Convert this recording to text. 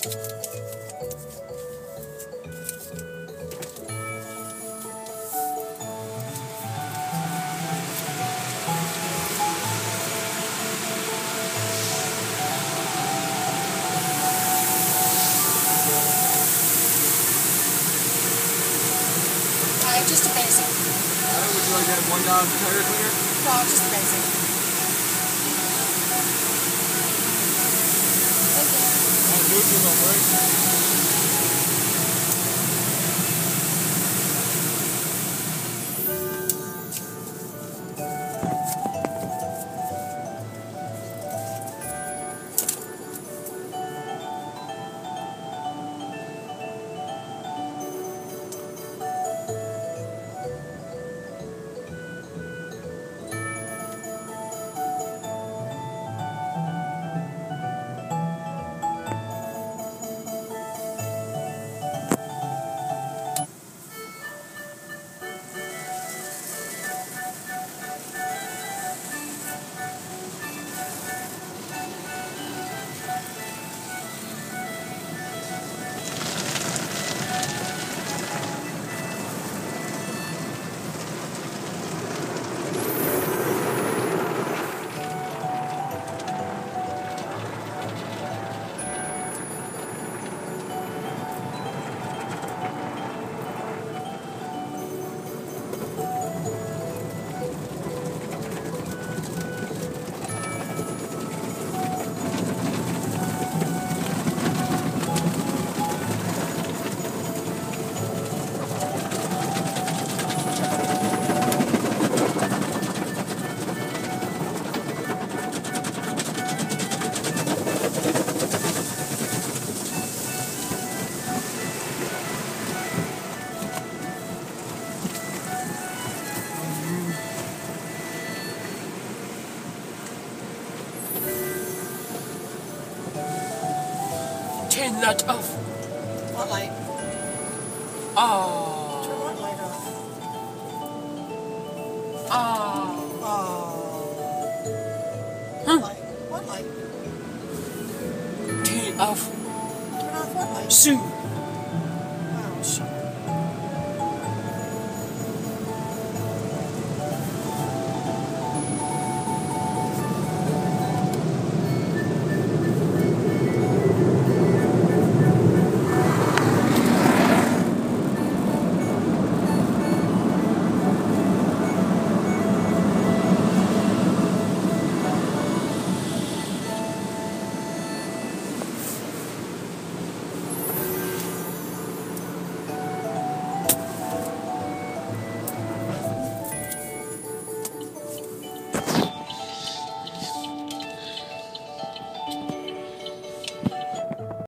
just amazing. Uh, would you like to have one dollar tire cleaner? No, just a basic. Uh, neutral, no Turn that off. What light? Oh. Turn what light off? Oh. Oh. Huh. Light? What light? Turn off Turn off what light? soon.